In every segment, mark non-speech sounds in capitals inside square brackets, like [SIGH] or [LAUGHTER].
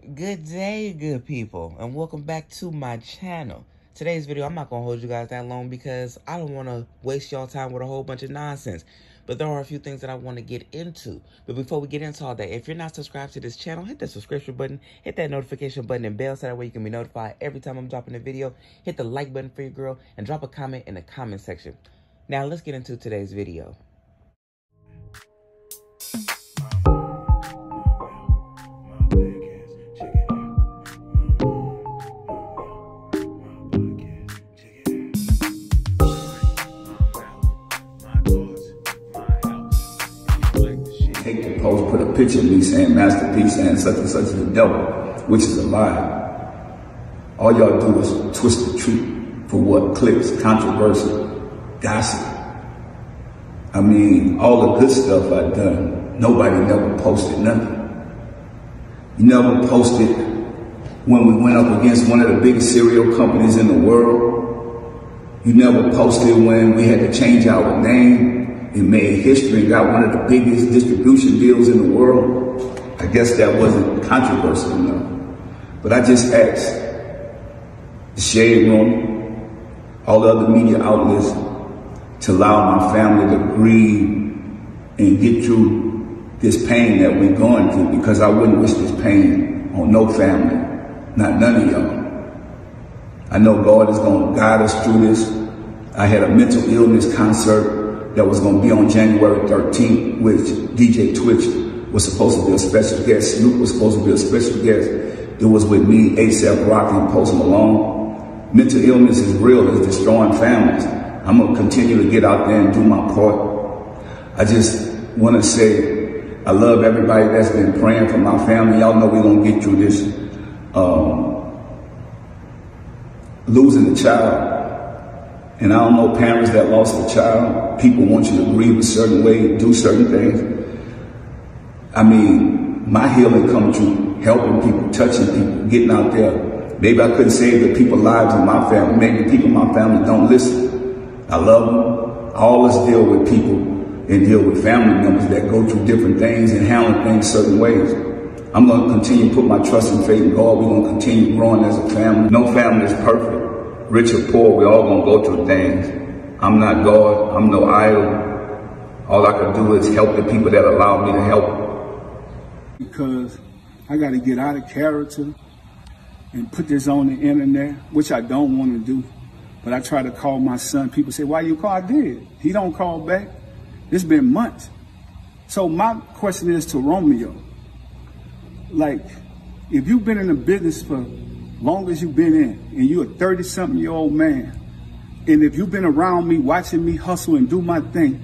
Good day, good people, and welcome back to my channel. Today's video, I'm not going to hold you guys that long because I don't want to waste y'all time with a whole bunch of nonsense. But there are a few things that I want to get into. But before we get into all that, if you're not subscribed to this channel, hit the subscription button, hit that notification button and bell so that way you can be notified every time I'm dropping a video. Hit the like button for your girl and drop a comment in the comment section. Now let's get into today's video. Me saying Master P and such and such is the devil, which is a lie. All y'all do is twist the truth for what clicks, controversy, gossip. I mean, all the good stuff I've done, nobody never posted nothing. You never posted when we went up against one of the biggest cereal companies in the world. You never posted when we had to change our name it made history and got one of the biggest distribution deals in the world. I guess that wasn't controversial enough. But I just asked the Shade Room, all the other media outlets to allow my family to grieve and get through this pain that we're going through because I wouldn't wish this pain on no family, not none of y'all. I know God is going to guide us through this. I had a mental illness concert that was going to be on January 13th, which DJ Twitch was supposed to be a special guest. Snoop was supposed to be a special guest. It was with me, ASAP Rocky, and Post Malone. Mental illness is real. It's destroying families. I'm going to continue to get out there and do my part. I just want to say I love everybody that's been praying for my family. Y'all know we're going to get through this. Um, losing a child and I don't know parents that lost a child. People want you to grieve a certain way, do certain things. I mean, my healing comes through helping people, touching people, getting out there. Maybe I couldn't save the people's lives in my family. Maybe people in my family don't listen. I love them. I always deal with people and deal with family members that go through different things and handle things certain ways. I'm going to continue to put my trust and faith in God. We're going to continue growing as a family. No family is perfect rich or poor, we all gonna go through things. I'm not God, I'm no idol. All I can do is help the people that allow me to help. Because I gotta get out of character and put this on the internet, which I don't wanna do. But I try to call my son. People say, why you call? I did. He don't call back. It's been months. So my question is to Romeo. Like, if you've been in the business for long as you've been in, and you're a 30 something year old man, and if you've been around me watching me hustle and do my thing,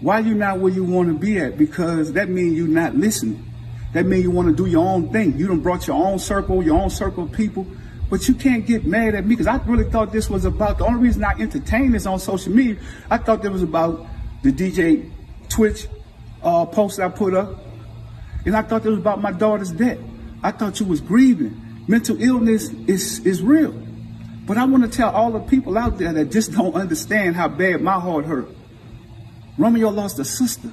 why you not where you want to be at? Because that means you're not listening. That means you want to do your own thing. You done brought your own circle, your own circle of people, but you can't get mad at me because I really thought this was about the only reason I entertained this on social media. I thought it was about the DJ Twitch uh, post I put up, and I thought it was about my daughter's death. I thought you was grieving mental illness is, is real. But I want to tell all the people out there that just don't understand how bad my heart hurt. Romeo lost a sister,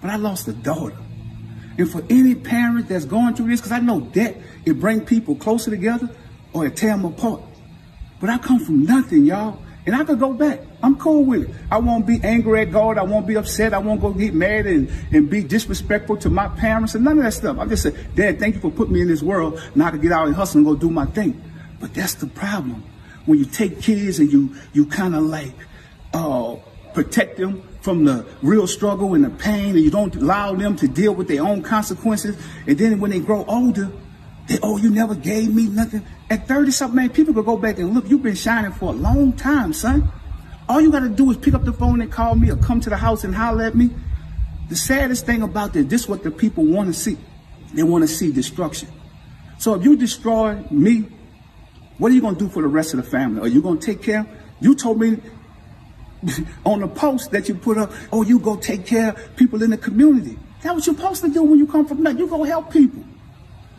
but I lost a daughter. And for any parent that's going through this, because I know debt, it bring people closer together or it tear them apart. But I come from nothing, y'all. And I could go back. I'm cool with it. I won't be angry at God. I won't be upset. I won't go get mad and, and be disrespectful to my parents and none of that stuff. I just say, Dad, thank you for putting me in this world. Now I can get out and hustle and go do my thing. But that's the problem. When you take kids and you, you kind of like, uh, protect them from the real struggle and the pain and you don't allow them to deal with their own consequences. And then when they grow older, they, oh, you never gave me nothing. At 30 something, man, people could go back and look, you've been shining for a long time, son. All you got to do is pick up the phone and call me or come to the house and holler at me. The saddest thing about this, this is what the people want to see. They want to see destruction. So if you destroy me, what are you going to do for the rest of the family? Are you going to take care? You told me [LAUGHS] on the post that you put up, oh, you go take care of people in the community. That's what you're supposed to do when you come from that. You go help people.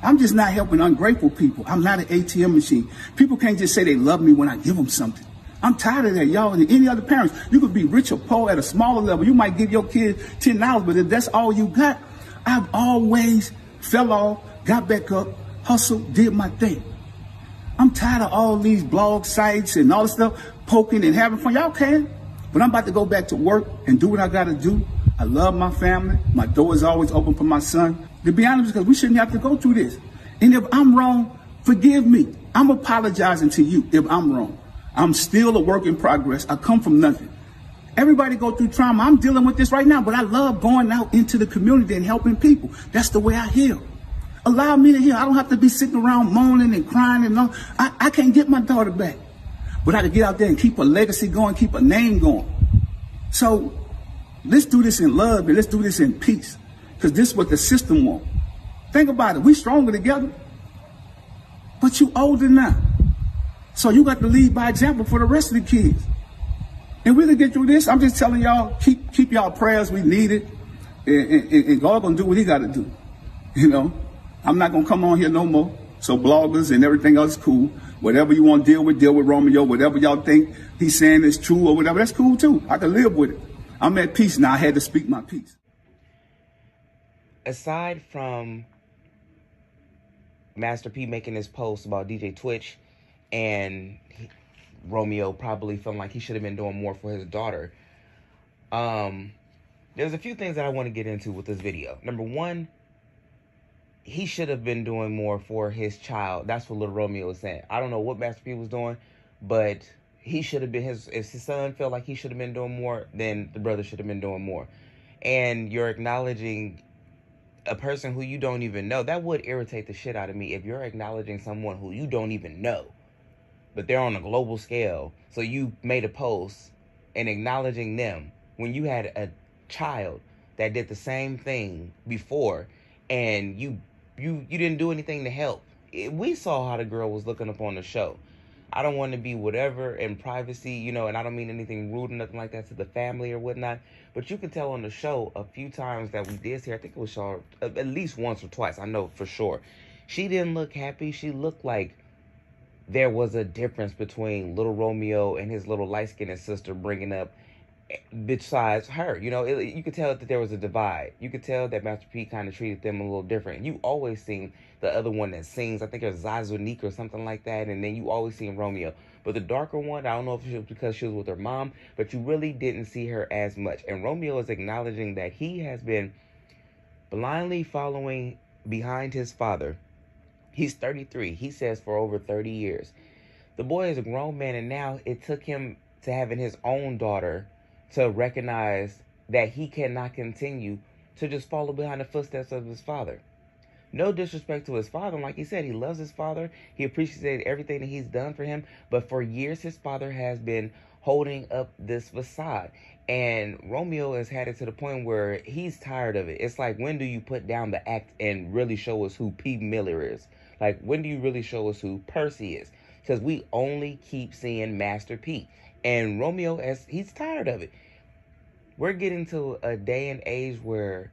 I'm just not helping ungrateful people. I'm not an ATM machine. People can't just say they love me when I give them something. I'm tired of that, y'all. And any other parents, you could be rich or poor at a smaller level. You might give your kid $10, but if that's all you got, I've always fell off, got back up, hustled, did my thing. I'm tired of all these blog sites and all this stuff, poking and having fun. Y'all can. But I'm about to go back to work and do what I got to do. I love my family. My door is always open for my son. To be honest, because we shouldn't have to go through this. And if I'm wrong, forgive me. I'm apologizing to you if I'm wrong. I'm still a work in progress. I come from nothing. Everybody go through trauma. I'm dealing with this right now, but I love going out into the community and helping people. That's the way I heal. Allow me to heal. I don't have to be sitting around moaning and crying and all. I, I can't get my daughter back. But I can get out there and keep a legacy going, keep a name going. So let's do this in love and let's do this in peace. Because this is what the system wants. Think about it. We stronger together. But you older now. So you got to lead by example for the rest of the kids. And we can get through this. I'm just telling y'all, keep keep y'all prayers. We need it. And, and, and God gonna do what he gotta do. [LAUGHS] You know, I'm not gonna come on here no more. So bloggers and everything else cool. Whatever you want to deal with, deal with Romeo. Whatever y'all think he's saying is true or whatever, that's cool too. I can live with it. I'm at peace now. I had to speak my piece. Aside from Master P making this post about DJ Twitch and Romeo probably feeling like he should have been doing more for his daughter. Um, there's a few things that I want to get into with this video. Number one, he should have been doing more for his child. That's what little Romeo was saying. I don't know what Master P was doing, but he should have been his. If his son felt like he should have been doing more, then the brother should have been doing more. And you're acknowledging a person who you don't even know. That would irritate the shit out of me if you're acknowledging someone who you don't even know but they're on a global scale. So you made a post and acknowledging them when you had a child that did the same thing before and you you you didn't do anything to help. we saw how the girl was looking up on the show. I don't want to be whatever in privacy, you know, and I don't mean anything rude or nothing like that to the family or whatnot. But you can tell on the show a few times that we did see. I think it was Shaw at least once or twice. I know for sure. She didn't look happy. She looked like there was a difference between little Romeo and his little light skinned sister bringing up besides her. You know, it, you could tell that there was a divide. You could tell that Master P kind of treated them a little different. You always seen the other one that sings, I think it was Zazunique or something like that, and then you always seen Romeo. But the darker one, I don't know if it was because she was with her mom, but you really didn't see her as much. And Romeo is acknowledging that he has been blindly following behind his father He's 33. He says for over 30 years. The boy is a grown man, and now it took him to having his own daughter to recognize that he cannot continue to just follow behind the footsteps of his father. No disrespect to his father. Like he said, he loves his father. He appreciates everything that he's done for him. But for years, his father has been holding up this facade. And Romeo has had it to the point where he's tired of it. It's like, when do you put down the act and really show us who P. Miller is? Like, when do you really show us who Percy is? Because we only keep seeing Master P. And Romeo, as he's tired of it. We're getting to a day and age where,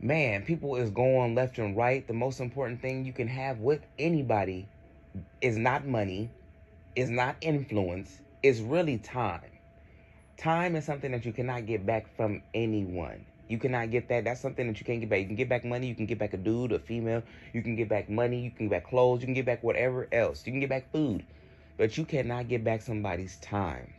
man, people is going left and right. The most important thing you can have with anybody is not money, is not influence, is really time. Time is something that you cannot get back from anyone. You cannot get that. That's something that you can't get back. You can get back money. You can get back a dude, a female. You can get back money. You can get back clothes. You can get back whatever else. You can get back food. But you cannot get back somebody's time.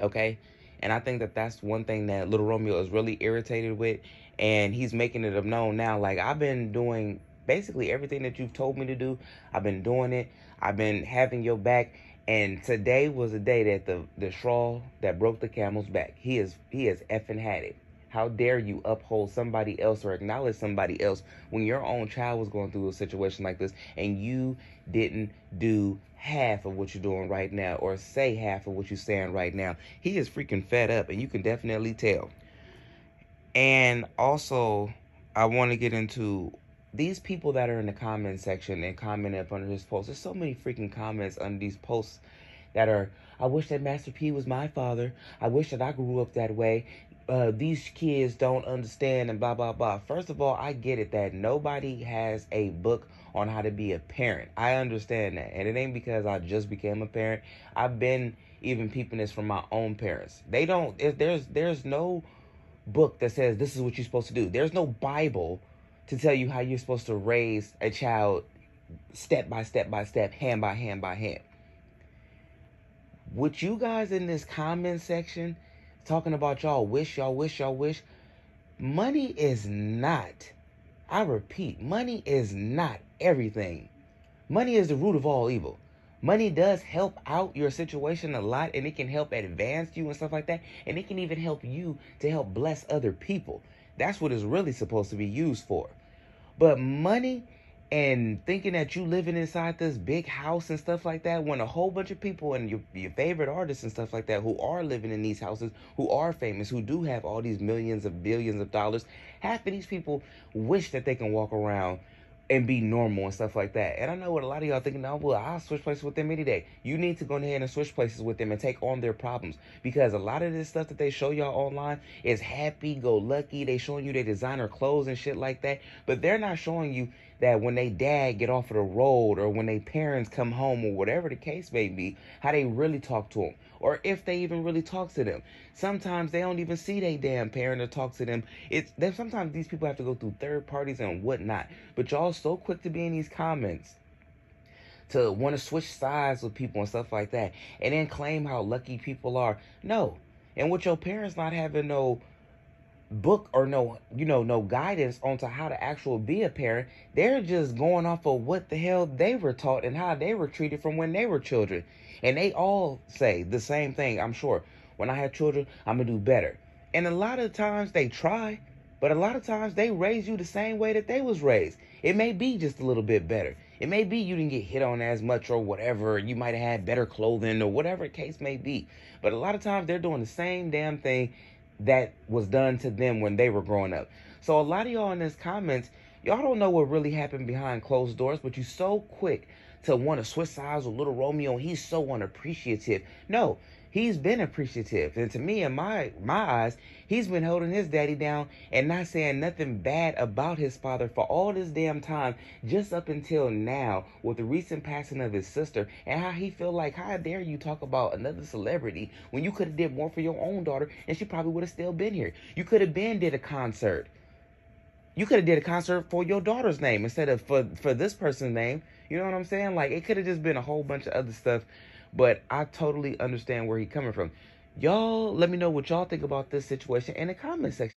Okay? And I think that that's one thing that Little Romeo is really irritated with. And he's making it known now. Like, I've been doing basically everything that you've told me to do. I've been doing it. I've been having your back. And today was the day that the, the straw that broke the camel's back. He is he has effing had it. How dare you uphold somebody else or acknowledge somebody else when your own child was going through a situation like this and you didn't do half of what you're doing right now or say half of what you're saying right now? He is freaking fed up and you can definitely tell. And also, I want to get into these people that are in the comment section and comment up under his post. There's so many freaking comments under these posts that are, I wish that Master P was my father. I wish that I grew up that way uh, these kids don't understand and blah blah blah. First of all, I get it that nobody has a book on how to be a parent. I understand that, and it ain't because I just became a parent. I've been even peeping this from my own parents. They don't. If there's there's no book that says this is what you're supposed to do. There's no Bible to tell you how you're supposed to raise a child step by step by step, hand by hand by hand. What you guys in this comment section talking about y'all wish, y'all wish, y'all wish, money is not, I repeat, money is not everything. Money is the root of all evil. Money does help out your situation a lot and it can help advance you and stuff like that. And it can even help you to help bless other people. That's what it's really supposed to be used for. But money and thinking that you living inside this big house and stuff like that when a whole bunch of people and your, your favorite artists and stuff like that who are living in these houses who are famous who do have all these millions of billions of dollars half of these people wish that they can walk around and be normal and stuff like that. And I know what a lot of y'all thinking now, well, I'll switch places with them any day. You need to go ahead and switch places with them and take on their problems. Because a lot of this stuff that they show y'all online is happy, go lucky. They showing you their designer clothes and shit like that. But they're not showing you that when they dad get off of the road or when they parents come home or whatever the case may be, how they really talk to them or if they even really talk to them. Sometimes they don't even see their damn parent or talk to them. It's then sometimes these people have to go through third parties and whatnot. But y'all so quick to be in these comments to want to switch sides with people and stuff like that, and then claim how lucky people are. No, and with your parents not having no book or no you know no guidance onto how to actually be a parent they're just going off of what the hell they were taught and how they were treated from when they were children. And they all say the same thing i'm sure. When i have children i'm gonna do better. And a lot of times they try but a lot of times they raise you the same way that they was raised. It may be just a little bit better. It may be you didn't get hit on as much or whatever you might have had better clothing or whatever case may be. But a lot of times they're doing the same damn thing that was done to them when they were growing up. So a lot of y'all in this comments, y'all don't know what really happened behind closed doors, but you so quick to want to switch sides with little Romeo. He's so unappreciative. No, he's been appreciative. And to me, in my my eyes, he's been holding his daddy down and not saying nothing bad about his father for all this damn time, just up until now, with the recent passing of his sister, and how he feel like, how dare you talk about another celebrity when you could have did more for your own daughter and she probably would have still been here. You could have been did a concert. You could have did a concert for your daughter's name instead of for for this person's name. You know what I'm saying? Like it could have just been a whole bunch of other stuff but I totally understand where he's coming from. Y'all, let me know what y'all think about this situation in the comment section.